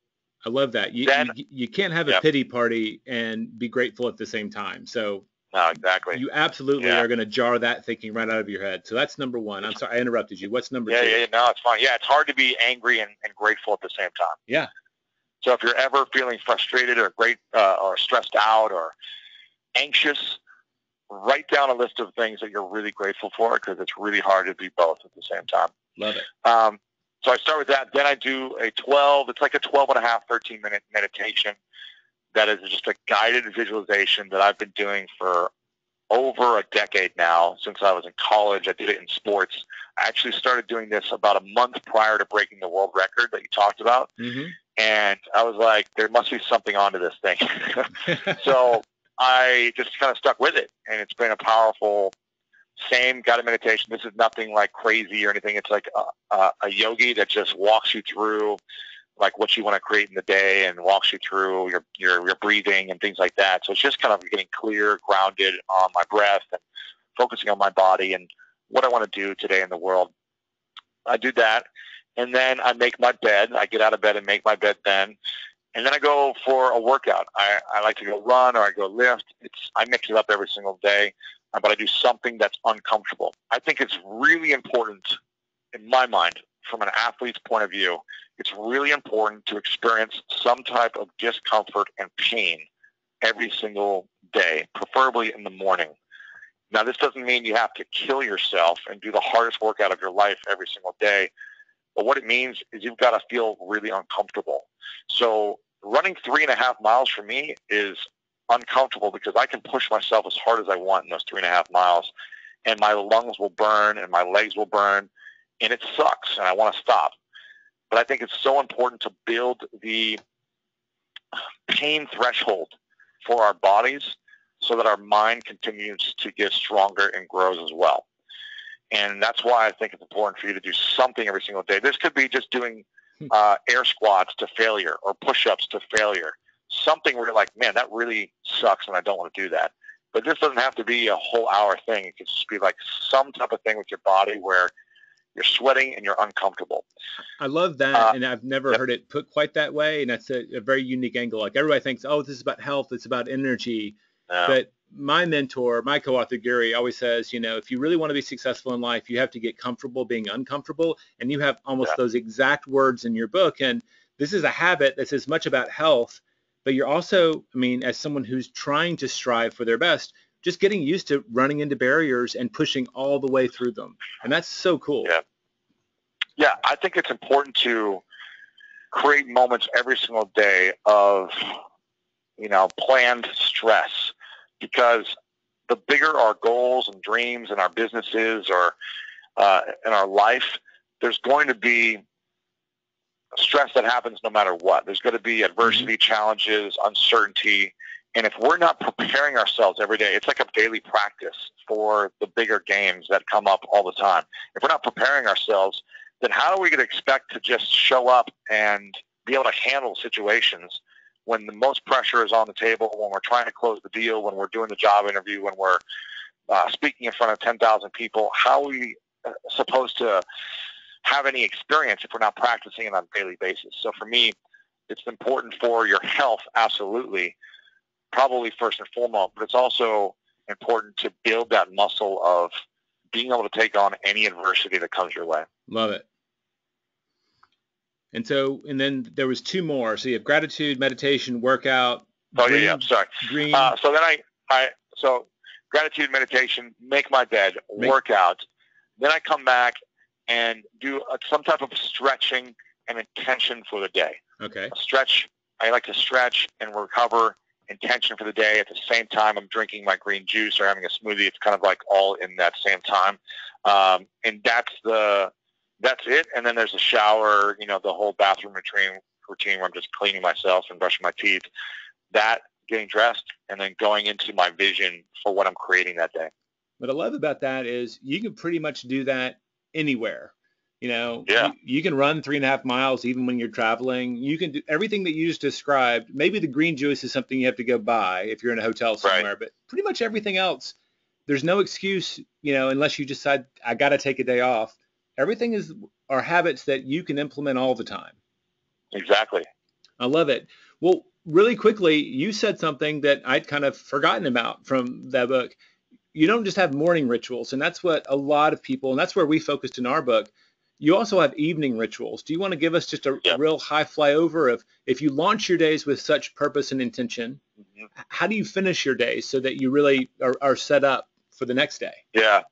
I love that. You, Then- you, you can't have a pity party and be grateful at the same time. So No, exactly. you absolutely Yeah. are going to jar that thinking right out of your head. So that's number one. I'm sorry, I interrupted you. What's number yeah, two? yeah, yeah, no, it's fine. Yeah, it's hard to be angry and, and grateful at the same time. Yeah. So if you're ever feeling frustrated or great uh, or stressed out or anxious, write down a list of things that you're really grateful for because it's really hard to be both at the same time. Love it. Um, so I start with that. Then I do a 12, it's like a 12 and a half, 13 minute meditation that is just a guided visualization that I've been doing for over a decade now since I was in college. I did it in sports. I actually started doing this about a month prior to breaking the world record that you talked about. hmm And I was like, there must be something onto this thing. [LAUGHS] so [LAUGHS] I just kind of stuck with it, and it's been a powerful, same guided meditation. This is nothing like crazy or anything. It's like a, a, a yogi that just walks you through like what you want to create in the day and walks you through your, your your breathing and things like that. So it's just kind of getting clear, grounded on my breath and focusing on my body and what I want to do today in the world. I do that, and then I make my bed. I get out of bed and make my bed then, and then I go for a workout. I, I like to go run or I go lift. It's I mix it up every single day, Uh, but I do something that's uncomfortable. I think it's really important, in my mind, from an athlete's point of view. It's really important to experience some type of discomfort and pain every single day, preferably in the morning. Now, this doesn't mean you have to kill yourself and do the hardest workout of your life every single day. But what it means is you've got to feel really uncomfortable. So running three and a half miles for me is uncomfortable because I can push myself as hard as I want in those three and a half miles, and my lungs will burn and my legs will burn, and it sucks, and I want to stop. But I think it's so important to build the pain threshold for our bodies so that our mind continues to get stronger and grows as well. And that's why I think it's important for you to do something every single day. This could be just doing uh, air squats to failure or push-ups to failure. Something where you're like, man, that really sucks and I don't want to do that. But this doesn't have to be a whole hour thing. It could just be like some type of thing with your body where you're sweating and you're uncomfortable. I love that, Uh, and I've never yep. heard it put quite that way. And that's a, a very unique angle. Like everybody thinks, oh, this is about health, it's about energy. But my mentor, my co-author Gary, always says, you know, if you really want to be successful in life, you have to get comfortable being uncomfortable. And you have almost Yeah. those exact words in your book. And this is a habit that's as much about health, but you're also, I mean, as someone who's trying to strive for their best, just getting used to running into barriers and pushing all the way through them. And that's so cool. Yeah. yeah, I think it's important to create moments every single day of, you know, planned stress because the bigger our goals and dreams and our businesses or uh, in our life, there's going to be stress that happens no matter what. There's going to be adversity, challenges, uncertainty. And if we're not preparing ourselves every day, it's like a daily practice for the bigger games that come up all the time. If we're not preparing ourselves, then how are we going to expect to just show up and be able to handle situations when the most pressure is on the table, when we're trying to close the deal, when we're doing the job interview, when we're uh, speaking in front of 10,000 people? How are we uh, supposed to have any experience if we're not practicing it on a daily basis? So for me, it's important for your health, absolutely, probably first and foremost, but it's also important to build that muscle of being able to take on any adversity that comes your way. Love it. And so, and then there was two more. So you have gratitude, meditation, workout. Oh green, yeah, yeah. I'm sorry. Green. Uh, so then I, I, so gratitude, meditation, make my bed, Make- workout. Then I come back and do uh some type of stretching and intention for the day. okay. A stretch. I like to stretch and recover intention for the day. At the same time, I'm drinking my green juice or having a smoothie. It's kind of like all in that same time, um, and that's the that's it. And then there's a shower. You know, the whole bathroom routine routine where I'm just cleaning myself and brushing my teeth. That getting dressed and then going into my vision for what I'm creating that day. What I love about that is you can pretty much do that anywhere. You know, yeah. you, you, can run three and a half miles even when you're traveling. You can do everything that you just described. Maybe the green juice is something you have to go buy if you're in a hotel somewhere, right. but pretty much everything else, there's no excuse, you know, unless you decide I got to take a day off. Everything is are habits that you can implement all the time. Exactly. I love it. Well, really quickly, you said something that I'd kind of forgotten about from that book. You don't just have morning rituals, and that's what a lot of people, and that's where we focused in our book you also have evening rituals. Do you want to give us just a, a real high flyover of if you launch your days with such purpose and intention, mm-hmm. how do you finish your days so that you really are, are set up for the next day? Yeah,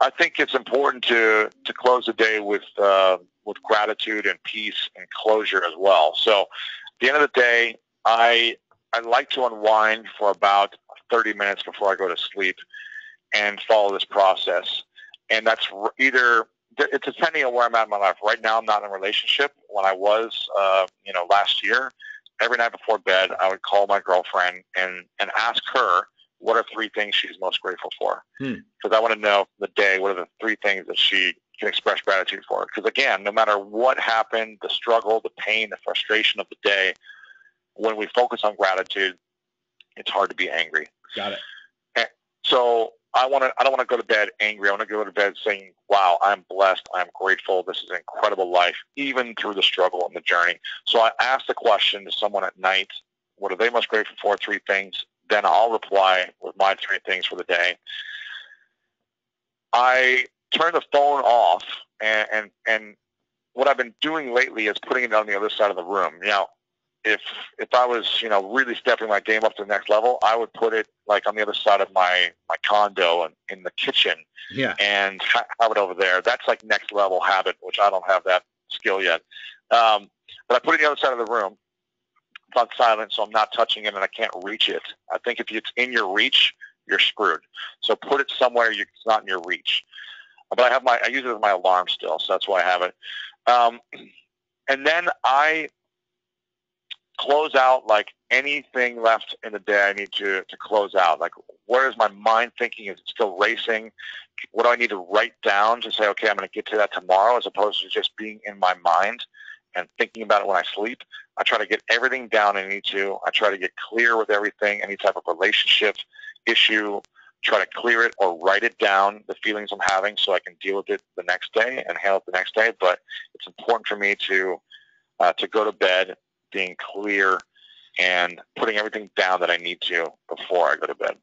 I think it's important to to close the day with uh, with gratitude and peace and closure as well. So, at the end of the day, I I like to unwind for about 30 minutes before I go to sleep and follow this process. And that's either it's depending on where I'm at in my life. Right now, I'm not in a relationship. When I was, uh, you know, last year, every night before bed, I would call my girlfriend and and ask her what are three things she's most grateful for. Because hmm. I want to know the day what are the three things that she can express gratitude for. Because again, no matter what happened, the struggle, the pain, the frustration of the day, when we focus on gratitude, it's hard to be angry. Got it. And so I want to. I don't want to go to bed angry. I want to go to bed saying, "Wow, I'm blessed. I'm grateful. This is an incredible life, even through the struggle and the journey." So I ask the question to someone at night, "What are they most grateful for?" Three things. Then I'll reply with my three things for the day. I turn the phone off, and and, and what I've been doing lately is putting it on the other side of the room. You know, if if I was you know really stepping my game up to the next level, I would put it like on the other side of my my condo and in the kitchen, yeah, and have it over there. That's like next level habit, which I don't have that skill yet. Um, but I put it on the other side of the room. It's on silent, so I'm not touching it and I can't reach it. I think if it's in your reach, you're screwed. So put it somewhere you, it's not in your reach. But I have my I use it as my alarm still, so that's why I have it. Um, and then I close out like anything left in the day I need to, to close out. Like, where is my mind thinking? Is it still racing? What do I need to write down to say, okay, I'm going to get to that tomorrow as opposed to just being in my mind and thinking about it when I sleep? I try to get everything down I need to. I try to get clear with everything, any type of relationship issue, try to clear it or write it down, the feelings I'm having, so I can deal with it the next day and handle it the next day. But it's important for me to uh, to go to bed being clear and putting everything down that I need to before I go to bed.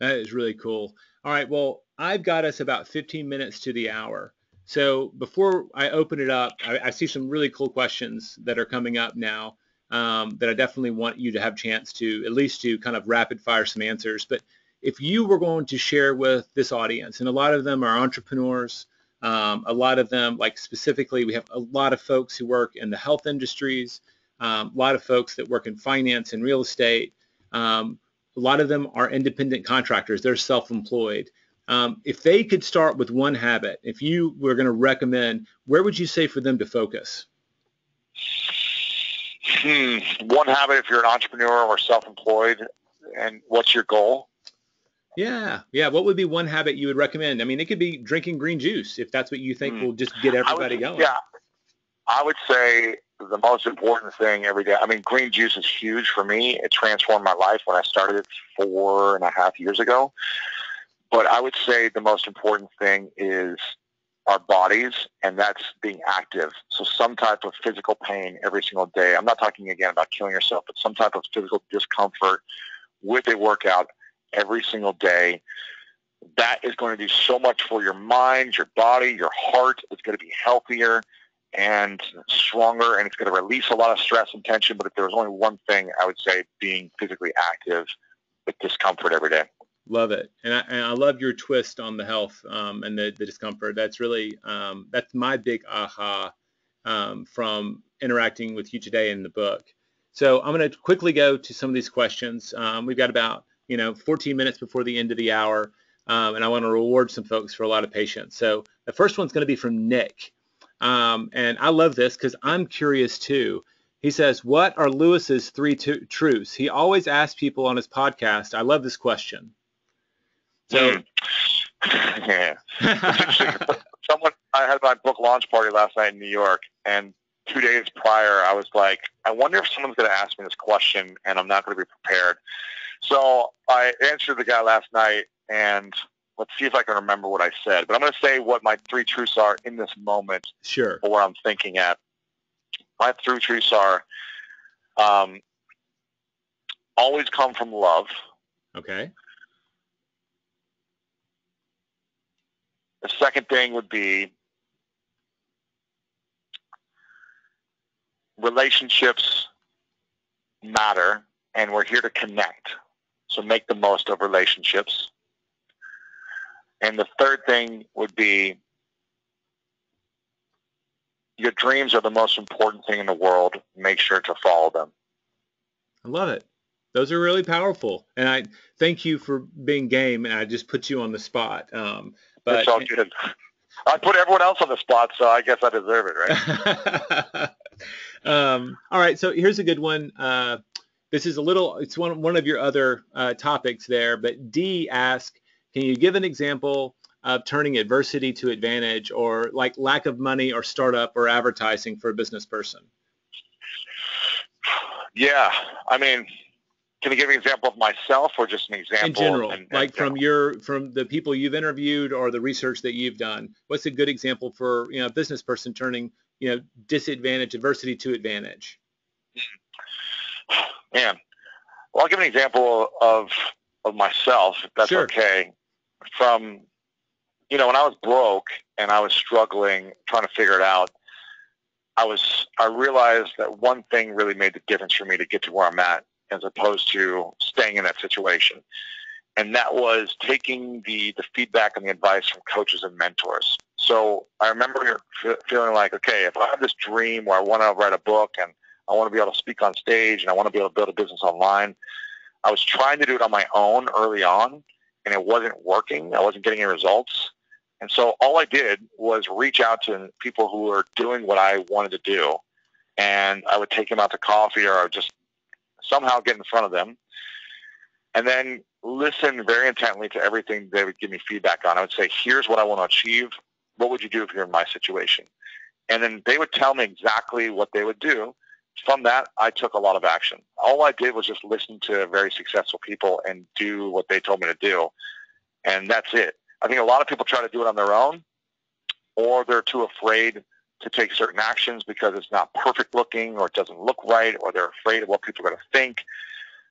That is really cool. All right, well, I've got us about 15 minutes to the hour. So before I open it up, I, I see some really cool questions that are coming up now um, that I definitely want you to have chance to at least to kind of rapid fire some answers. But if you were going to share with this audience, and a lot of them are entrepreneurs, um, a lot of them, like specifically, we have a lot of folks who work in the health industries, um, a lot of folks that work in finance and real estate. Um, a lot of them are independent contractors. They're self-employed. Um, if they could start with one habit, if you were going to recommend, where would you say for them to focus? Hmm. One habit if you're an entrepreneur or self-employed, and what's your goal? Yeah, yeah. What would be one habit you would recommend? I mean, it could be drinking green juice if that's what you think hmm. will just get everybody would, going. Yeah, I would say the most important thing every day. I mean, green juice is huge for me. It transformed my life when I started it four and a half years ago. But I would say the most important thing is our bodies, and that's being active. So some type of physical pain every single day. I'm not talking again about killing yourself, but some type of physical discomfort with a workout every single day. That is going to do so much for your mind, your body, your heart. It's going to be healthier and stronger, and it's going to release a lot of stress and tension. But if there was only one thing, I would say being physically active with discomfort every day. Love it, and I, and I love your twist on the health um, and the, the discomfort. That's really um, that's my big aha um, from interacting with you today in the book. So I'm going to quickly go to some of these questions. Um, we've got about you know 14 minutes before the end of the hour, um, and I want to reward some folks for a lot of patience. So the first one's going to be from Nick, um, and I love this because I'm curious too. He says, "What are Lewis's three t- truths?" He always asks people on his podcast. I love this question. So, [LAUGHS] yeah. [LAUGHS] Someone, I had my book launch party last night in New York, and two days prior, I was like, I wonder if someone's going to ask me this question, and I'm not going to be prepared. So I answered the guy last night, and let's see if I can remember what I said. But I'm going to say what my three truths are in this moment. Sure. Or where I'm thinking at. My three truths are um, always come from love. Okay. The second thing would be relationships matter and we're here to connect. So make the most of relationships. And the third thing would be your dreams are the most important thing in the world. Make sure to follow them. I love it. Those are really powerful. And I thank you for being game. And I just put you on the spot. Um, but it's all good. I put everyone else on the spot, so I guess I deserve it, right? [LAUGHS] um, all right. So here's a good one. Uh, this is a little. It's one one of your other uh, topics there. But D asks, can you give an example of turning adversity to advantage, or like lack of money, or startup, or advertising for a business person? Yeah, I mean, can you give an example of myself or just an example in general like from your from the people you've interviewed or the research that you've done what's a good example for you know a business person turning you know disadvantage adversity to advantage man well i'll give an example of of myself if that's sure. okay from you know when i was broke and i was struggling trying to figure it out i was i realized that one thing really made the difference for me to get to where i'm at as opposed to staying in that situation. And that was taking the, the feedback and the advice from coaches and mentors. So I remember feeling like, okay, if I have this dream where I want to write a book and I want to be able to speak on stage and I want to be able to build a business online, I was trying to do it on my own early on and it wasn't working. I wasn't getting any results. And so all I did was reach out to people who were doing what I wanted to do. And I would take them out to coffee or just somehow get in front of them, and then listen very intently to everything they would give me feedback on. I would say, here's what I want to achieve. What would you do if you're in my situation? And then they would tell me exactly what they would do. From that, I took a lot of action. All I did was just listen to very successful people and do what they told me to do. And that's it. I think a lot of people try to do it on their own, or they're too afraid to take certain actions because it's not perfect looking or it doesn't look right or they're afraid of what people are going to think.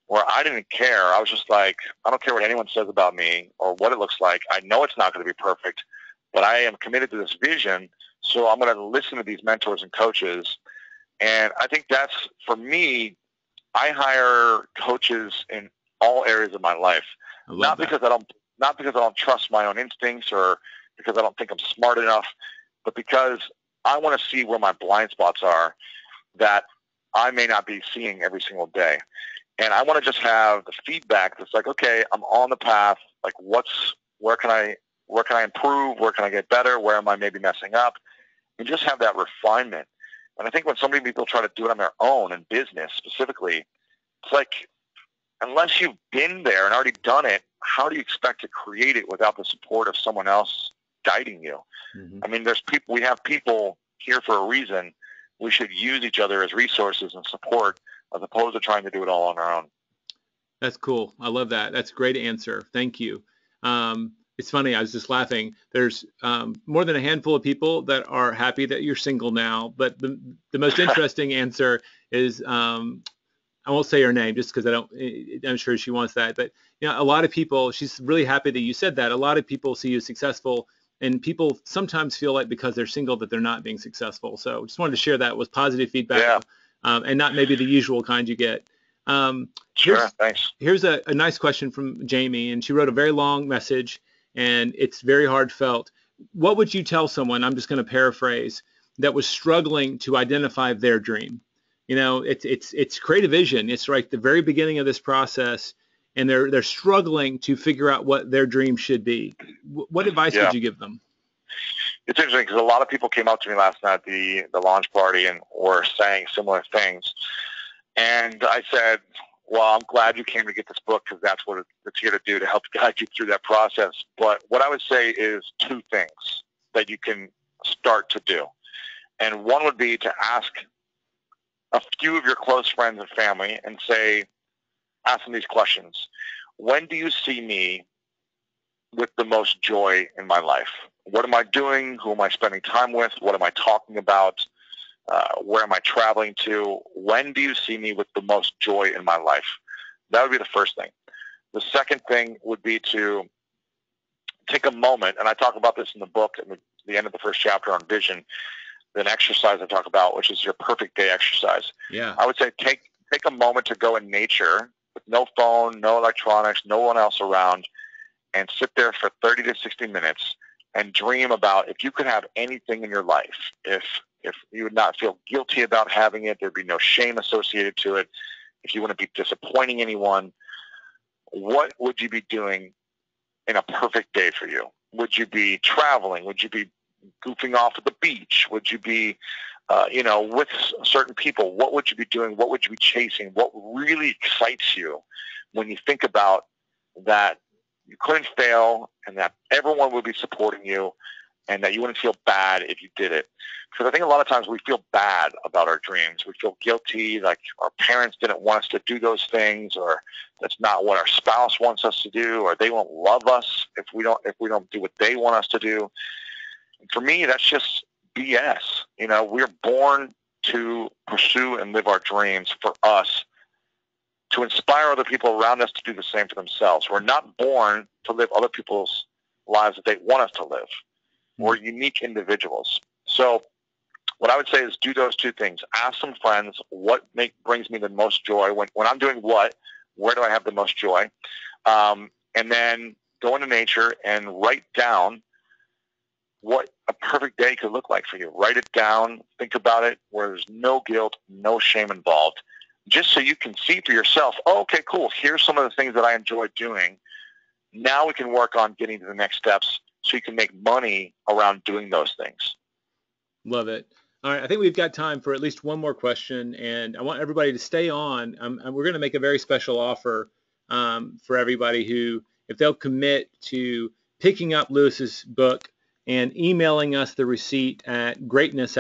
Where I didn't care. I was just like, I don't care what anyone says about me or what it looks like. I know it's not going to be perfect, but I am committed to this vision. So I'm going to listen to these mentors and coaches. And I think that's, for me, I hire coaches in all areas of my life. Not that. because I don't, not because I don't trust my own instincts or because I don't think I'm smart enough, but because I want to see where my blind spots are that I may not be seeing every single day. And I want to just have the feedback that's like, okay, I'm on the path. Like what's, where can I, where can I improve? Where can I get better? Where am I maybe messing up? And just have that refinement. And I think when so many people try to do it on their own in business specifically, it's like, unless you've been there and already done it, how do you expect to create it without the support of someone else guiding you. Mm-hmm. I mean, there's people. We have people here for a reason. We should use each other as resources and support, as opposed to trying to do it all on our own. That's cool. I love that. That's a great answer. Thank you. Um, it's funny. I was just laughing. There's um, more than a handful of people that are happy that you're single now. But the the most [LAUGHS] interesting answer is um, I won't say her name just because I don't. I'm sure she wants that. But you know, a lot of people. She's really happy that you said that. A lot of people see you successful and people sometimes feel like because they're single that they're not being successful. So just wanted to share that with positive feedback, yeah. um, and not maybe the usual kind you get. Um, sure, here's, thanks. Here's a, a, nice question from Jamie, and she wrote a very long message, and it's very heartfelt. What would you tell someone? I'm just going to paraphrase that was struggling to identify their dream. You know, it's it's it's create a vision. It's like the very beginning of this process, and they're they're struggling to figure out what their dream should be. what advice yeah. would you give them? It's interesting because a lot of people came up to me last night at the the launch party and were saying similar things, and I said, "Well, I'm glad you came to get this book because that's what it's here to do to help [LAUGHS] guide you through that process." But what I would say is two things that you can start to do, and one would be to ask a few of your close friends and family and say, ask them these questions. When do you see me with the most joy in my life? What am I doing? Who am I spending time with? What am I talking about? Uh, where am I traveling to? When do you see me with the most joy in my life? That would be the first thing. The second thing would be to take a moment, and I talk about this in the book at the end of the first chapter on vision, an exercise I talk about, which is your perfect day exercise. Yeah. I would say take take a moment to go in nature with no phone, no electronics, no one else around, and sit there for 30 to 60 minutes and dream about if you could have anything in your life, if if you would not feel guilty about having it, there'd be no shame associated to it. If you wouldn't be disappointing anyone, what would you be doing in a perfect day for you? Would you be traveling? Would you be goofing off at the beach? Would you be, uh, you know, with certain people? What would you be doing? What would you be chasing? What really excites you when you think about that you couldn't fail and that everyone would be supporting you and that you wouldn't feel bad if you did it. Because I think a lot of times we feel bad about our dreams. We feel guilty, like our parents didn't want us to do those things, or that's not what our spouse wants us to do, or they won't love us if we don't if we don't do what they want us to do for me, that's just BS. You know, we're born to pursue and live our dreams for us to inspire other people around us to do the same for themselves. We're not born to live other people's lives that they want us to live. We're unique individuals. So what I would say is do those two things. Ask some friends what make, brings me the most joy. When, when I'm doing what, where do I have the most joy? Um, and then go into nature and write down what a perfect day could look like for you. Write it down, think about it, where there's no guilt, no shame involved, just so you can see for yourself, oh, okay, cool, here's some of the things that I enjoy doing. Now we can work on getting to the next steps so you can make money around doing those things. Love it. All right, I think we've got time for at least one more question, and I want everybody to stay on. Um, we're going to make a very special offer um, for everybody who, if they'll commit to picking up Lewis's book, and emailing us the receipt at greatness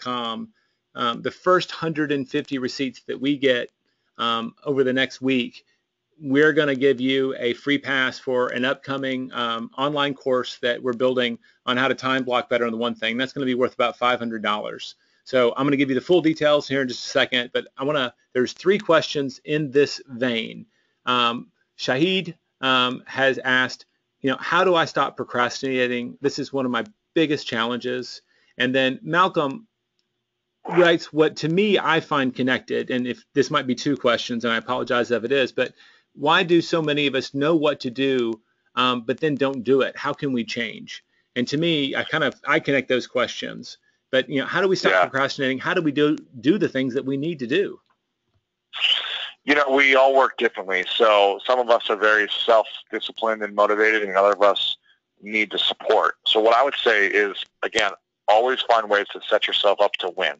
at. Um, the first 150 receipts that we get um, over the next week, we're going to give you a free pass for an upcoming um, online course that we're building on how to time block better on the one thing. That's going to be worth about $500. So I'm going to give you the full details here in just a second, but I want to, there's three questions in this vein. Um, Shahid um, has asked, you know, how do I stop procrastinating? This is one of my biggest challenges. And then Malcolm writes what to me I find connected, and if this might be two questions, and I apologize if it is, but why do so many of us know what to do, um, but then don't do it? How can we change? And to me, I kind of I connect those questions. But you know, how do we stop yeah. procrastinating? How do we do do the things that we need to do? you know, we all work differently. So some of us are very self-disciplined and motivated, and other of us need the support. So what I would say is, again, always find ways to set yourself up to win.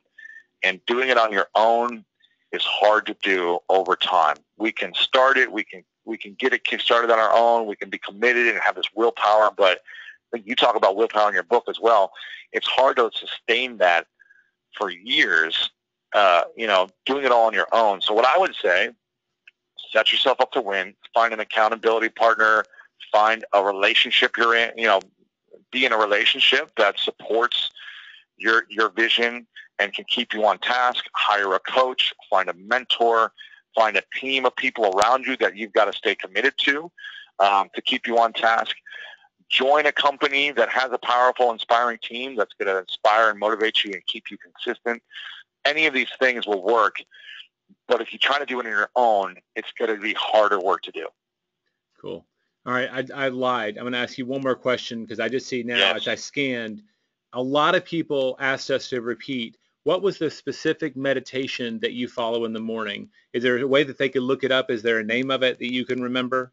And doing it on your own is hard to do over time. We can start it, we can we can get it kick-started on our own, we can be committed and have this willpower, but you talk about willpower in your book as well. It's hard to sustain that for years uh, you know, doing it all on your own. So what I would say, set yourself up to win, find an accountability partner, find a relationship you're in, you know, be in a relationship that supports your your vision and can keep you on task, hire a coach, find a mentor, find a team of people around you that you've got to stay committed to um, to keep you on task. Join a company that has a powerful, inspiring team that's going to inspire and motivate you and keep you consistent any of these things will work. But if you try to do it on your own, it's going to be harder work to do. Cool. All right, I, I lied. I'm going to ask you one more question because I just see now yes. as I scanned, a lot of people asked us to repeat what was the specific meditation that you follow in the morning? Is there a way that they could look it up? Is there a name of it that you can remember?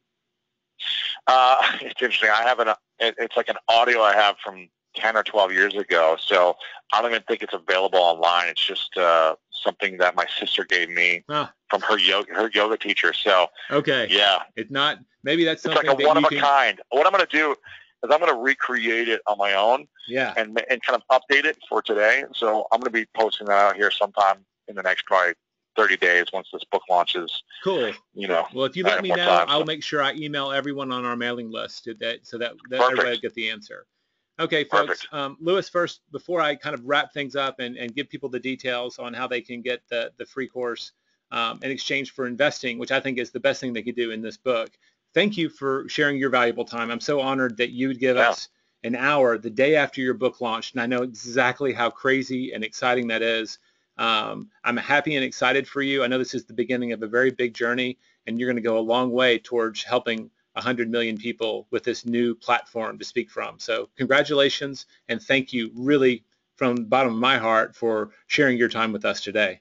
Uh, [LAUGHS] it's interesting. I have an, it, it's like an audio I have from 10 or 12 years ago. So I don't even think it's available online. It's just uh, something that my sister gave me ah. from her yoga, her yoga teacher. So okay, yeah, it's not. Maybe that's something it's like a one of a can... kind. What I'm going to do is I'm going to recreate it on my own. Yeah, and and kind of update it for today. So I'm going to be posting that out here sometime in the next probably 30 days once this book launches. Cool. You know. Well, if you let me know, time, I'll so. make sure I email everyone on our mailing list that so that, that everybody get the answer. Okay, folks. Um, Lewis, first, before I kind of wrap things up and, and give people the details on how they can get the, the free course um, in exchange for investing, which I think is the best thing they could do in this book, thank you for sharing your valuable time. I'm so honored that you would give yeah. us an hour the day after your book launched, and I know exactly how crazy and exciting that is. Um, I'm happy and excited for you. I know this is the beginning of a very big journey, and you're going to go a long way towards helping 100 million people with this new platform to speak from. So congratulations and thank you really from the bottom of my heart for sharing your time with us today.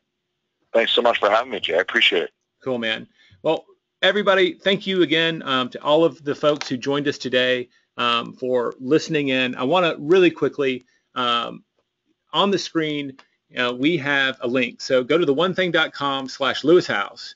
Thanks so much for having me, Jay. I appreciate it. Cool, man. Well, everybody, thank you again um, to all of the folks who joined us today um, for listening in. I want to really quickly, um, on the screen, uh, we have a link. So go to the onething.com slash Lewis Howes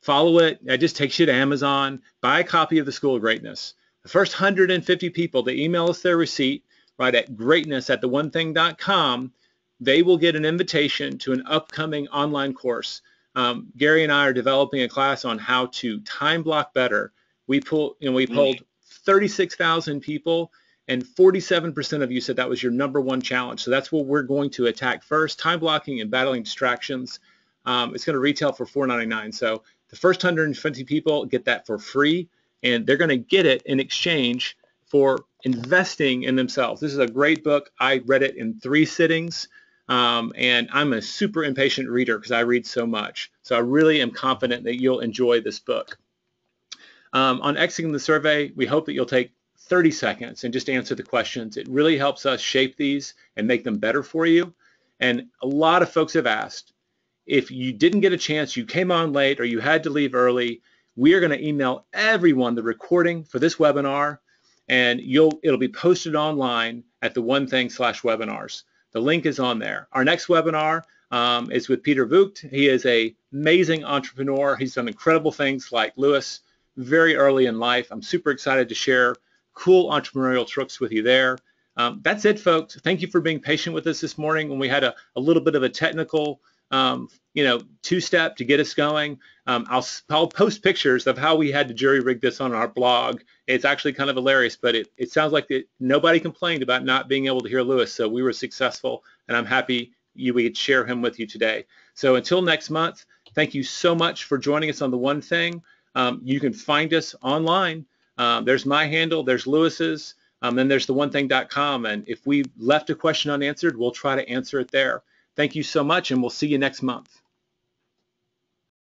follow it. It just takes you to Amazon. Buy a copy of The School of Greatness. The first 150 people that email us their receipt right at greatness at theonething.com, they will get an invitation to an upcoming online course. Um, Gary and I are developing a class on how to time block better. We pull, you know, we pulled 36,000 people and 47% of you said that was your number one challenge. So that's what we're going to attack first, time blocking and battling distractions. Um, it's going to retail for $4.99. So the first 120 people get that for free, and they're going to get it in exchange for investing in themselves. This is a great book. I read it in three sittings, um, and I'm a super impatient reader because I read so much. So I really am confident that you'll enjoy this book. Um, on exiting the survey, we hope that you'll take 30 seconds and just answer the questions. It really helps us shape these and make them better for you. And a lot of folks have asked, if you didn't get a chance, you came on late, or you had to leave early, we are going to email everyone the recording for this webinar, and you'll it'll be posted online at the one thing slash webinars. The link is on there. Our next webinar um, is with Peter Voogd. He is a amazing entrepreneur. He's done incredible things like Lewis very early in life. I'm super excited to share cool entrepreneurial tricks with you there. Um, that's it, folks. Thank you for being patient with us this morning when we had a, a little bit of a technical um, you know, two-step to get us going. Um, I'll, I'll post pictures of how we had to jury rig this on our blog. It's actually kind of hilarious, but it, it sounds like it, nobody complained about not being able to hear Lewis, so we were successful, and I'm happy you we could share him with you today. So until next month, thank you so much for joining us on The One Thing. Um, you can find us online. Um, there's my handle, there's Lewis's, um, then there's the theonething.com, and if we left a question unanswered, we'll try to answer it there. Thank you so much, and we'll see you next month.